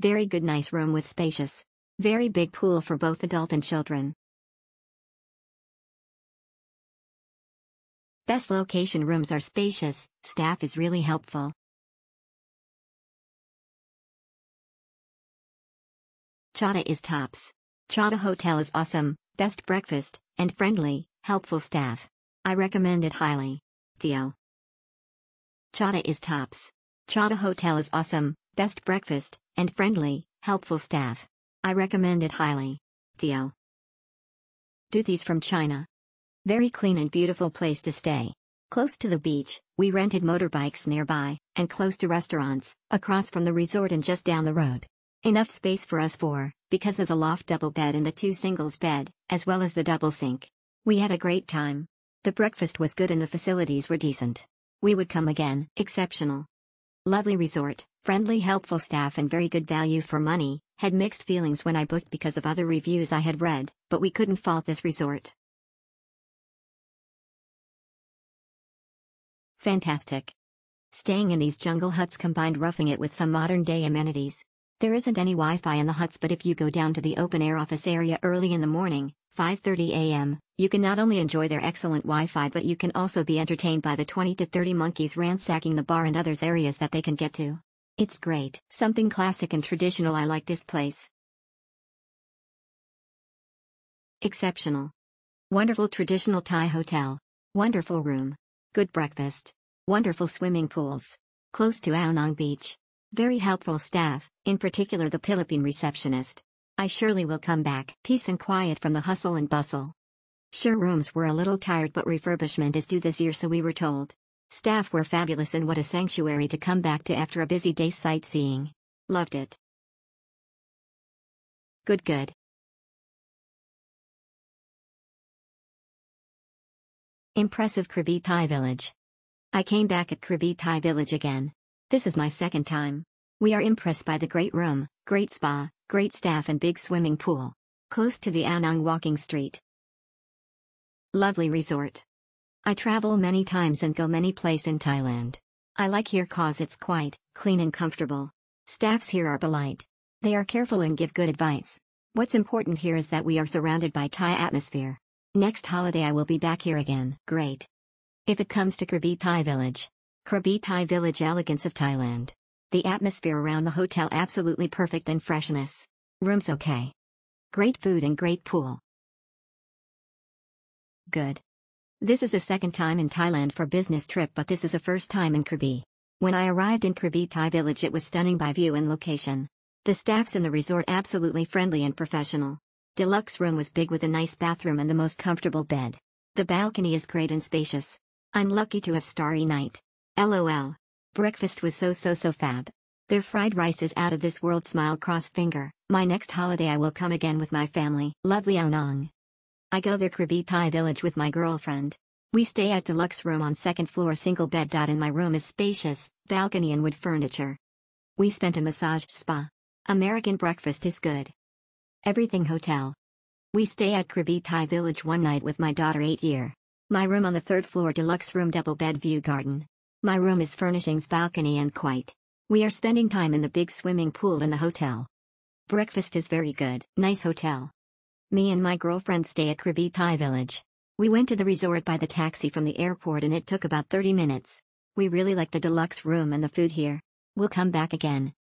Very good nice room with spacious. Very big pool for both adult and children. Best location rooms are spacious, staff is really helpful. Chada is tops. Chada Hotel is awesome, best breakfast, and friendly, helpful staff. I recommend it highly. Theo. Chada is tops. Chada Hotel is awesome, best breakfast, and friendly, helpful staff. I recommend it highly. Theo. Duthie's from China. Very clean and beautiful place to stay. Close to the beach, we rented motorbikes nearby, and close to restaurants, across from the resort and just down the road. Enough space for us four, because of the loft double bed and the two singles bed, as well as the double sink. We had a great time. The breakfast was good and the facilities were decent. We would come again. Exceptional. Lovely resort, friendly helpful staff and very good value for money, had mixed feelings when I booked because of other reviews I had read, but we couldn't fault this resort. Fantastic. Staying in these jungle huts combined roughing it with some modern day amenities. There isn't any Wi-Fi in the huts but if you go down to the open air office area early in the morning, 5.30 am, you can not only enjoy their excellent Wi-Fi but you can also be entertained by the 20 to 30 monkeys ransacking the bar and others areas that they can get to. It's great. Something classic and traditional I like this place. Exceptional. Wonderful traditional Thai hotel. Wonderful room. Good breakfast. Wonderful swimming pools. Close to Ao Nang Beach. Very helpful staff, in particular the Philippine receptionist. I surely will come back. Peace and quiet from the hustle and bustle. Sure rooms were a little tired but refurbishment is due this year so we were told. Staff were fabulous and what a sanctuary to come back to after a busy day sightseeing. Loved it. Good good. Impressive Krabi Thai Village. I came back at Krabi Thai Village again. This is my second time. We are impressed by the great room, great spa, great staff and big swimming pool. Close to the Ao Nang walking street. Lovely resort. I travel many times and go many place in Thailand. I like here cause it's quiet, clean and comfortable. Staffs here are polite. They are careful and give good advice. What's important here is that we are surrounded by Thai atmosphere. Next holiday I will be back here again. Great. If it comes to Krabi Thai Village. Krabi Thai Village elegance of Thailand. The atmosphere around the hotel absolutely perfect and freshness. Rooms okay. Great food and great pool. Good. This is a second time in Thailand for business trip but this is a first time in Krabi. When I arrived in Krabi Thai village it was stunning by view and location. The staffs in the resort absolutely friendly and professional. Deluxe room was big with a nice bathroom and the most comfortable bed. The balcony is great and spacious. I'm lucky to have starry night. LOL. Breakfast was so so so fab. Their fried rice is out of this world smile cross finger. My next holiday I will come again with my family. Lovely Aonang. I go there Krabi Thai village with my girlfriend. We stay at deluxe room on second floor single bed. In my room is spacious, balcony and wood furniture. We spent a massage spa. American breakfast is good. Everything hotel. We stay at Krabi Thai village one night with my daughter 8 year. My room on the third floor deluxe room double bed view garden. My room is furnishings balcony and quite. We are spending time in the big swimming pool in the hotel. Breakfast is very good. Nice hotel. Me and my girlfriend stay at Krabi Thai Village. We went to the resort by the taxi from the airport and it took about 30 minutes. We really like the deluxe room and the food here. We'll come back again.